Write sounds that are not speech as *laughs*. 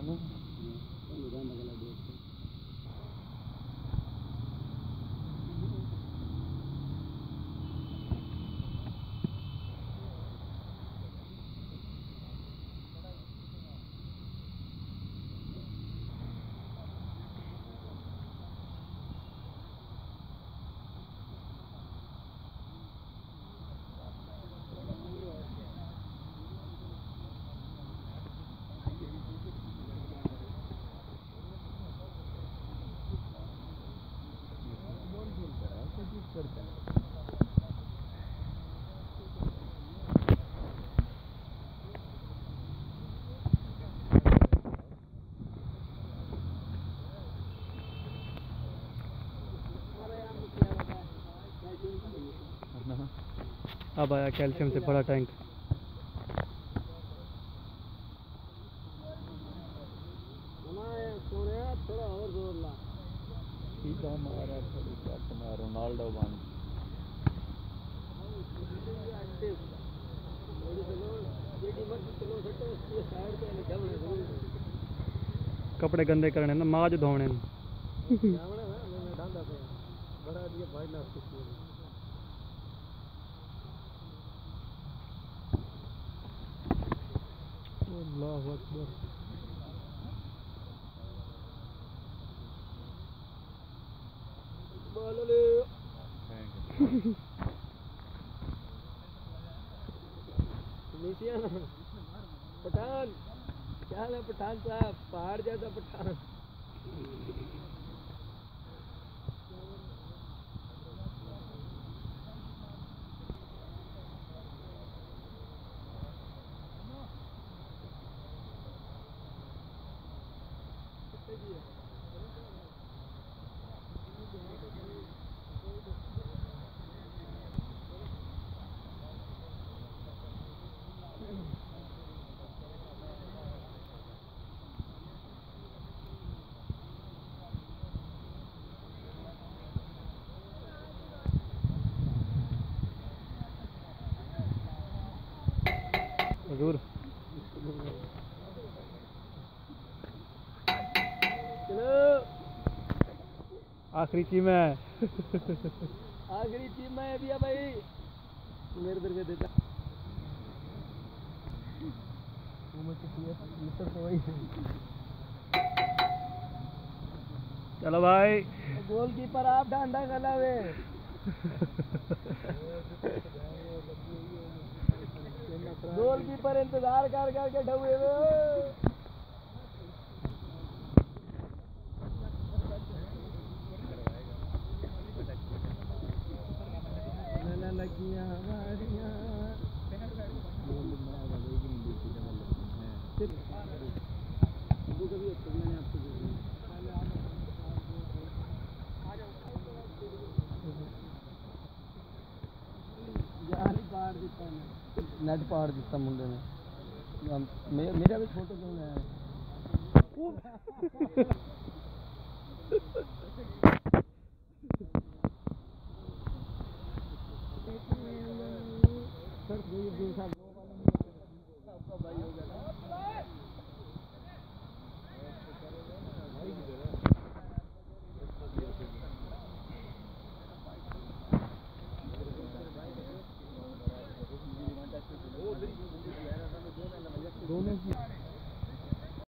Onu अब आया calcium से बड़ा टैंक। रोनाल्डो बन कपड़े गंदे करने ना माज धोने। *laughs* *laughs* बड़ा दिया भाई ना अल्लाह अकबर *laughs* *laughs* *laughs* पठान। क्या है पठान साहब? पहाड़ जैसा पठान। duro. आखिरी चीज़ में आखिरी चीज़ मैं दिया भाई। मेरे दर के देता। चलो भाई। गोलकीपर आप डांडा गलावे। *laughs* गोलकीपर इंतज़ार कर करके ढुए हुए। नेट पार दिता मुंडे ने। मेरा भी फ़ोटो क्यों है। दोनों की